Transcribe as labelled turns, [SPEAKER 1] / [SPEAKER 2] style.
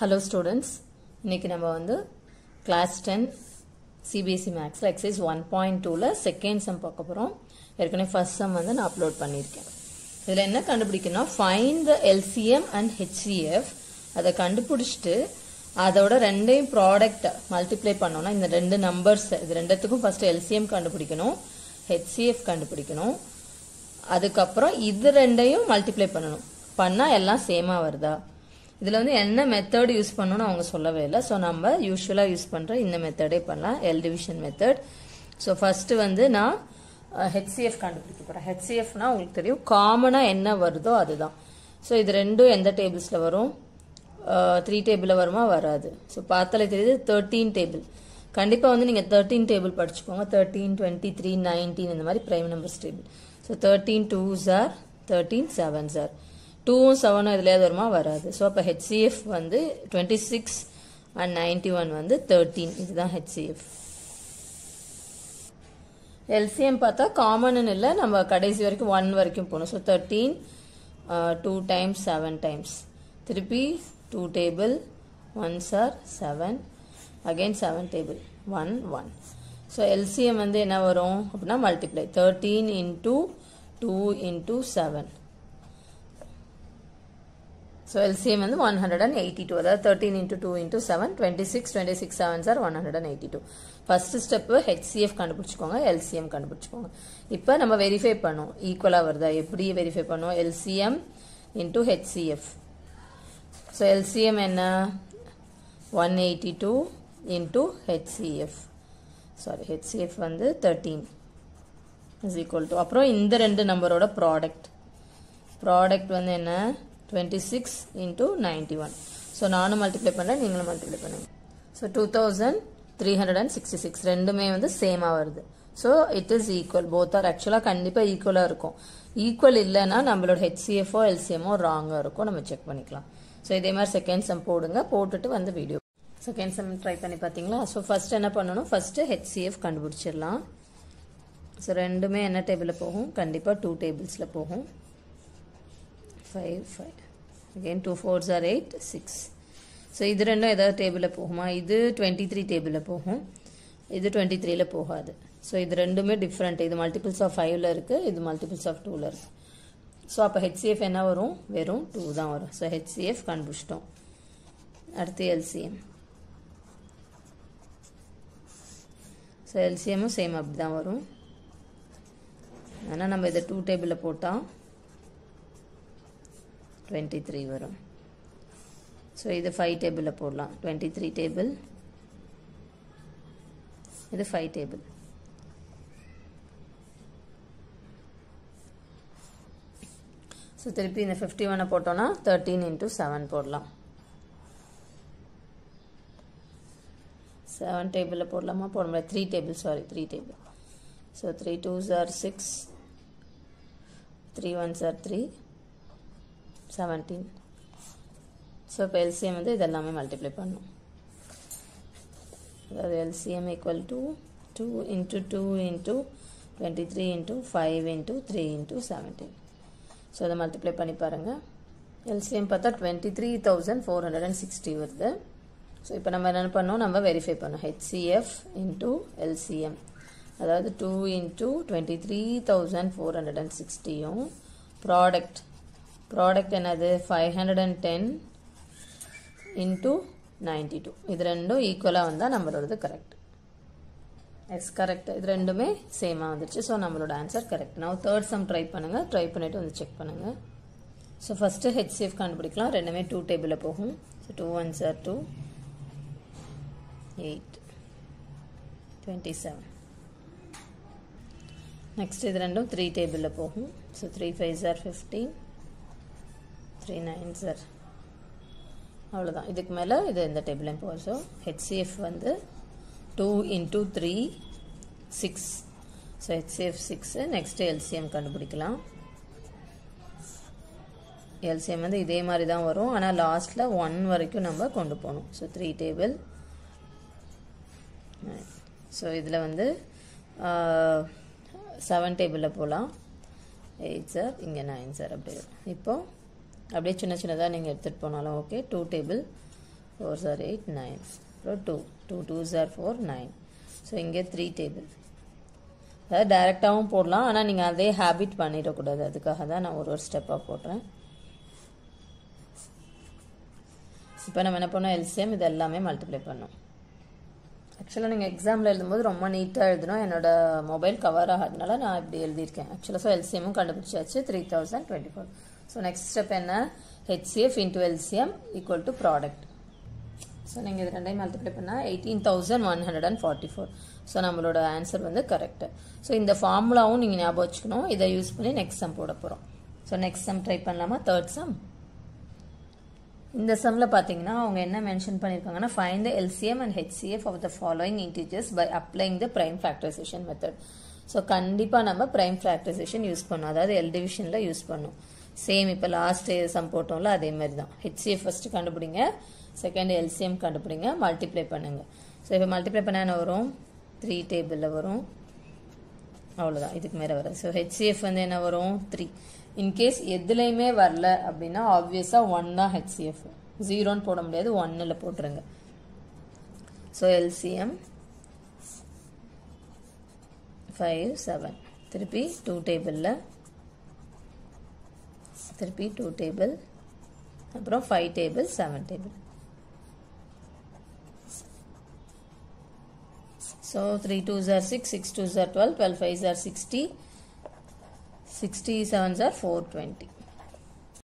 [SPEAKER 1] Hello students இன்றைக்கி நம்ம வந்து கிளாஸ் டென் சிபிஎஸ்சி மேக்ஸில் எக்ஸசைஸ் ஒன் பாயிண்ட் டூவில் செகண்ட் சம் பார்க்க போகிறோம் ஏற்கனவே ஃபர்ஸ்ட் சம் வந்து நான் அப்லோட் பண்ணியிருக்கேன். இதில் என்ன கண்டுபிடிக்கணும் find the LCM and HCF அதை கண்டுபிடிச்சிட்டு அதோட ரெண்டையும் ப்ராடக்டை மல்டிப்ளை பண்ணோன்னா இந்த ரெண்டு நம்பர்ஸ் இது ரெண்டுத்துக்கும் ஃபஸ்ட்டு எல்சிஎம் கண்டுபிடிக்கணும் ஹெச்சிஎஃப் கண்டுபிடிக்கணும். அதுக்கப்புறம் இது ரெண்டையும் மல்டிப்ளை பண்ணணும். பண்ணால் எல்லாம் சேமாக வருதா? இதில் வந்து என்ன மெத்தட் யூஸ் பண்ணணும்னு அவங்க சொல்லவே இல்லை. ஸோ நம்ம யூஸ்வலாக யூஸ் பண்ணுற இந்த மெத்தடே பண்ணலாம். L division method so first வந்து நான் ஹெச்சிஎஃப் கண்டுபிடிக்க போகிறேன் ஹெச்சிஎஃப்னா உங்களுக்கு தெரியும். காமனாக என்ன வருதோ அதுதான். ஸோ இது ரெண்டும் எந்த டேபிள்ஸில் வரும்? த்ரீ டேபிளில் வருமா? வராது. ஸோ பார்த்தாலே தெரியுது தேர்ட்டீன் டேபிள் கண்டிப்பாக வந்து நீங்கள் தேர்ட்டீன் டேபிள் படிச்சுக்கோங்க. தேர்ட்டீன் டுவெண்ட்டி த்ரீ நைன்டீன் இந்த மாதிரி prime numbers table so thirteen two sir thirteen seven sir டூவும் செவனும் இதுலேயாவது வருமா? வராது. ஸோ அப்போ ஹெச்சிஎஃப் வந்து twenty six and ninety one வந்து தேர்ட்டீன் இதுதான் ஹெச்சிஎஃப் எல்சிஎம் பார்த்தா காமன்னு இல்லை. நம்ம கடைசி வரைக்கும் ஒன் வரைக்கும் போகணும். So thirteen two times seven times திருப்பி two table one sir seven again seven table one one so LCM வந்து என்ன வரும்? அப்படின்னா multiply thirteen into two into seven so LCM வந்து one hundred and eighty two அதாவது thirteen into two into seven twenty six twenty six seven sir one hundred கண்டுபிடிச்சுக்கோங்க LCM கண்டுபிடிச்சுக்கோங்க கண்டுபிடிச்சிக்கோங்க. LCM இப்போ நம்ம வெரிஃபை பண்ணோம் ஈக்குவலாக வருதா? எப்படி வெரிஃபை பண்ணோம் LCM into HCF so LCM என்ன? One eighty two into HCF sorry HCF வந்து தேர்ட்டீன் இஸ் ஈக்குவல் டு அப்புறம் இந்த ரெண்டு நம்பரோட ப்ராடக்ட் ப்ராடக்ட் வந்து என்ன? Twenty six into ninety one so நானும் மல்டிப்ளை பண்ணுறேன் நீங்களும் மல்டிப்ளை பண்ணுங்கள் so two thousand three hundred and sixty six ரெண்டுமே வந்து சேமாக வருது. So it is equal both are ஆக்சுவலாக கண்டிப்பாக ஈக்குவலாக இருக்கும். ஈக்குவல் இல்லைன்னா நம்மளோட ஹெச்சிஎஃப்ஓ எல்சிஎம்ஓ ராங்காக இருக்கும். நம்ம செக் பண்ணிக்கலாம். ஸோ இதே மாதிரி செகண்ட் சம் போடுங்க. போட்டுட்டு வந்து வீடியோ செகண்ட் சம் ட்ரை பண்ணி பார்த்தீங்களா? ஸோ ஃபஸ்ட் என்ன பண்ணணும்? ஃபஸ்ட்டு ஹெச்சிஎஃப் கண்டுபிடிச்சிடலாம். ஸோ ரெண்டுமே என்ன டேபிளில் போகும்? கண்டிப்பாக டூ டேபிள்ஸில் போகும். Five five again two fours are eight six so இது ரெண்டும் ஏதாவது டேபிளில் போகுமா? இது டுவெண்ட்டி த்ரீ டேபிளில் போகும். இது டுவெண்ட்டி த்ரீல போகாது. ஸோ இது ரெண்டுமே டிஃப்ரெண்ட் இது மல்டிபிள்ஸ் ஆஃப் ஃபைவ்ல இருக்குது இது மல்டிபிள்ஸ் ஆஃப் டூவில் இருக்குது ஸோ அப்போ ஹெச்சிஎஃப் என்ன வரும்? வெறும் டூ தான் வரும். ஸோ ஹெச்சிஎஃப் கண்டுபிடிச்சிட்டோம். அடுத்து எல்சிஎம் ஸோ எல்சிஎம்மும் சேம் அப்படி தான் வரும். ஆனால் நம்ம இதை டூ டேபிளில் போட்டால் டுவெண்ட்டி த்ரீ வரும். ஸோ இது ஃபைவ் டேபிளில் போடலாம். டுவெண்ட்டி த்ரீ டேபிள் இது ஃபைவ் டேபிள் ஸோ திருப்பி இந்த ஃபிஃப்டி ஒன்னை போட்டோன்னா தேர்ட்டீன் இன்ட்டு செவன் போடலாம். செவன் டேபிளில் போடலாமா? போட முடியாது three table sorry three table so three twos are six three ones are three seventeen so இப்போ எல்சிஎம் வந்து இதெல்லாமே மல்டிப்ளை பண்ணும். அதாவது LCM equal to two into two into twenty three into five into three into seventeen so அதை multiply பண்ணி பாருங்கள் LCM பார்த்தா twenty three thousand four hundred and sixty வருது. ஸோ இப்போ நம்ம என்ன பண்ணோம்? நம்ம வெரிஃபை பண்ணோம். ஹெச்சிஎஃப் இன்ட்டு எல்சிஎம் அதாவது two into twenty three thousand four hundred and சிக்ஸ்டியும் product product என்னது? Five hundred and ten into ninety two இது ரெண்டும் ஈக்குவலாக வந்தால் நம்மளோடது கரெக்ட் எஸ் கரெக்ட் இது ரெண்டுமே சேமாக வந்துருச்சு. ஸோ நம்மளோட ஆன்சர் கரெக்ட் நான் தேர்ட் சம் ட்ரை பண்ணுங்கள் ட்ரை பண்ணிவிட்டு வந்து செக் பண்ணுங்கள் ஸோ ஃபஸ்ட்டு ஹெச்சிஎஃப் கண்டுபிடிக்கலாம். ரெண்டுமே டூ டேபிளில் போகும். So two one sir two eight twenty seven next இது ரெண்டும் த்ரீ டேபிளில் போகும். So three five sir fifteen three nine sir அவ்வளோதான் இதுக்கு மேலே இது எந்த டேபிளையும் போகும் ஸோ ஹெச்சிஎஃப் வந்து two into three six so HCF six next LCM கண்டுபிடிக்கலாம். எல்சிஎம் வந்து இதே மாதிரி தான் வரும். ஆனால் லாஸ்ட்டில் ஒன் வரைக்கும் நம்ம கொண்டு போகணும். ஸோ த்ரீ டேபிள் ஸோ இதில் வந்து செவன் டேபிளில் போகலாம் எயிட் சார் இங்கே நைன் சார் அப்படி இப்போது அப்படியே சின்ன சின்னதாக நீங்கள் எடுத்துகிட்டு போனாலும் okay two table four sir eight nine அப்புறம் two two two sir four nine so இங்கே த்ரீ டேபிள் அதாவது டைரெக்டாகவும் போடலாம். ஆனால் நீங்கள் அதே ஹேபிட் பண்ணிடக்கூடாது. அதுக்காக தான் நான் ஒரு ஒரு ஸ்டெப்பாக போடுறேன். இப்போ நம்ம என்ன பண்ணோம் எல்சிஎம் இது எல்லாமே மல்டிப்ளை பண்ணோம் ஆக்சுவலாக நீங்கள் எக்ஸாமில் எழுதும்போது ரொம்ப நீட்டாக எழுதணும். என்னோடய மொபைல் கவர் ஆகாதனால நான் இப்படி எழுதியிருக்கேன். ஆக்சுவலாக ஸோ எல்சிஎம்மும் கண்டுபிடிச்சாச்சு. Three thousand twenty four so next step என்ன? HCF into LCM equal to product so நீங்கள் இது ரெண்டையும் மல்டிப்ளை பண்ணால் eighteen thousand one hundred and forty four so நம்மளோட ஆன்சர் வந்து கரெக்டு ஸோ இந்த ஃபார்முலாவும் நீங்கள் ஞாபகம் வச்சுக்கணும். இதை யூஸ் பண்ணி நெக்ஸ்ட் சம் போட போகிறோம் ஸோ நெக்ஸ்ட் சம் ட்ரை பண்ணலாமா? தேர்ட் சம் இந்த சம்மில் பார்த்தீங்கன்னா அவங்க என்ன மென்ஷன் பண்ணியிருக்காங்கன்னா find the LCM and HCF of the following integers by applying the prime factorisation method so கண்டிப்பாக நம்ம ப்ரைம் ஃபேக்டரைசேஷன் யூஸ் பண்ணோம் அதாவது எல் டிவிஷனில் யூஸ் பண்ணோம் சேம் இப்போ லாஸ்ட் சம் போட்டோம்ல அதே மாதிரி தான் ஹெச்சிஎஃப் ஃபஸ்ட்டு கண்டுபிடிங்க செகண்ட் எல்சிஎம் கண்டுபிடிங்க மல்டிப்ளை பண்ணுங்க. ஸோ இப்போ மல்டிப்ளை பண்ண என்ன வரும்? த்ரீ டேபிளில் வரும். அவ்வளோதான் இதுக்கு மேலே வராது. ஸோ ஹெச்சிஎஃப் வந்து என்ன வரும்? த்ரீ இன்கேஸ் எதுலேயுமே வரல அப்படின்னா ஆப்வியஸாக ஒன் தான் ஹெச்சிஎஃப் ஜீரோன்னு போட முடியாது. ஒன்னில் போட்டுருங்க. ஸோ எல்சிஎம் ஃபைவ் செவன் திருப்பி டூ டேபிளில் திருப்பி டூ டேபிள் அப்புறம் five table seven table so three two jar six six two jar twelve twelve five jar sixty sixty seven jar four twenty